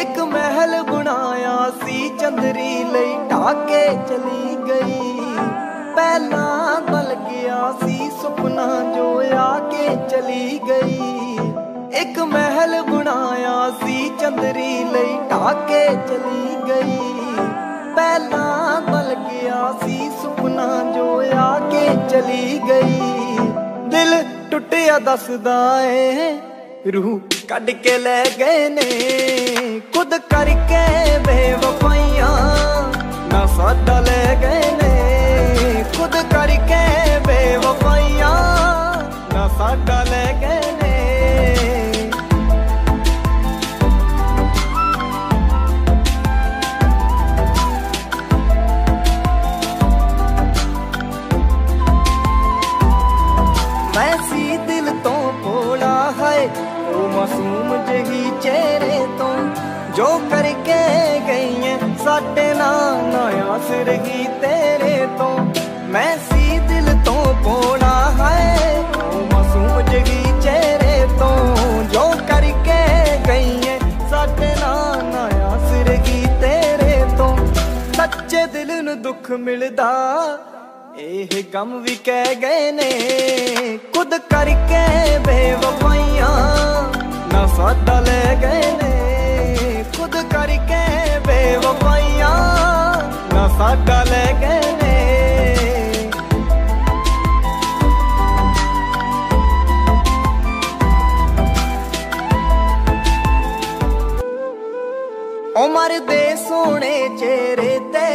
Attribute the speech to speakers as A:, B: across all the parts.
A: ਇੱਕ ਮਹਿਲ ਬਣਾਇਆ ਸੀ, ਚੰਦਰੀ ਲਈ ਢਾਕੇ ਚਲੀ ਗਈ। ਪਹਿਲਾਂ ਬਲ ਗਿਆ ਸੀ, ਸੁਪਨਾ ਜੋ ਆ ਕੇ ਚਲੀ ਗਈ। ਇੱਕ ਮਹਿਲ ਬਣਾਇਆ ਸੀ, ਚੰਦਰੀ ਲਈ ਢਾਕੇ ਚਲੀ ਗਈ। ਪਹਿਲਾਂ ਬਲ ਗਿਆ ਸੀ, ਸੁਪਨਾ ਜੋ ਆ ਕੇ ਚਲੀ ਗਈ। ਦਿਲ ਟੁੱਟਿਆ ਦੱਸਦਾ ਏ, ਰੂਹ ਕੱਢ ਕੇ ਲੈ ਗਏ ਨੇ। ਖੁਦ ਕਰਕੇ ਬੇਵਫਾਈਆਂ ਨਾ ਸਾਡਾ ਲੈ ਗਏ ਨੇ। ਖੁਦ ਕਰਕੇ ਬੇਵਫਾਈਆਂ ਨਾ ਸਾਡਾ ਲੈ ਗਏ ਨੇ। ਮੈਂ ਉਹ ਮਾਸੂਮ ਜਹੀ ਚਿਹਰੇ ਤੋਂ ਜੋ ਕਰਕੇ ਗਈ ਐ ਸਾਡੇ ਨਾਲ ਨਾ ਆਸ ਰਹੀ ਤੇਰੇ ਤੋਂ। ਮੈਂ ਸੀ ਦਿਲ ਤੋਂ ਭੋਲਾ ਹੈ, ਉਹ ਮਾਸੂਮ ਜਹੀ ਚਿਹਰੇ ਤੋਂ ਜੋ ਕਰਕੇ ਗਈ ਐ ਸਾਡੇ ਨਾਲ ਨਾ ਆਸ ਰਹੀ ਤੇਰੇ ਤੋਂ। ਸੱਚੇ ਦਿਲ ਨੂੰ ਦੁੱਖ ਮਿਲਦਾ, ਇਹ ਗਮ ਵੀ ਕਹਿ ਗਏ ਨੇ। ਖੁਦ ਕਰਕੇ ਬੇਵਫਾਈਆਂ ਨਾ ਸਾਡਾ ਲੈ ਗਏ ਨੇ। ਖੁਦ ਕਰਕੇ ਬੇਵਫਾਈਆਂ ਨਾ ਸਾਡਾ ਲੈ ਗਏ ਨੇ। ਉਮਰ ਦੇ ਸੋਹਣੇ ਚਿਹਰੇ ਤੇ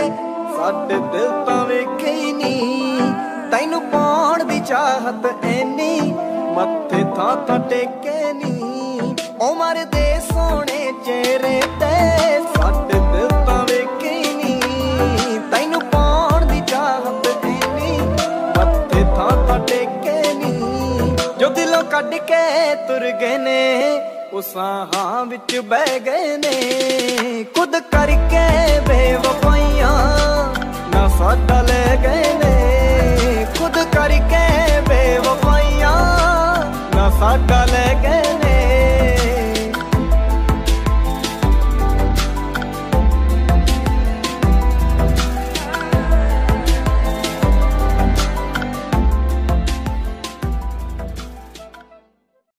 A: ਸਾਡੇ ਦਿਲ ਤਾਂ ਵੇਖੇ ਹੀ ਨਹੀਂ। ਤੈਨੂੰ ਪਾਉਣ ਦੀ ਚਾਹਤ ਐਨੀ ਮੱਥੇ ਥਾਂ ਤਾਂ ਟੇਕੇ ਨਹੀਂ ਉਮਰ ਦੇ ਸੋਹਣੇ ਚਿਹਰੇ ਤੇ ਸਾਡੇ ਦਿਲ ਤਾਂ ਵੇਖੇ ਨਹੀਂ ਤੈਨੂੰ ਪਾਉਣ ਦੀ ਚਾਹਤ ਐਨੀ ਮੱਥੇ ਥਾਂ ਤਾਂ ਟੇਕੇ ਨਹੀਂ ਜੋ ਦਿਲੋਂ ਕੱਢ ਕੇ ਤੁਰ ਗਏ ਨੇ, ਉਹ ਸਾਹਾਂ ਵਿੱਚ ਬਹਿ ਗਏ ਨੇ। ਖੁਦ ਕਰਕੇ ਸਾਡਾ ਲੈ ਕੇ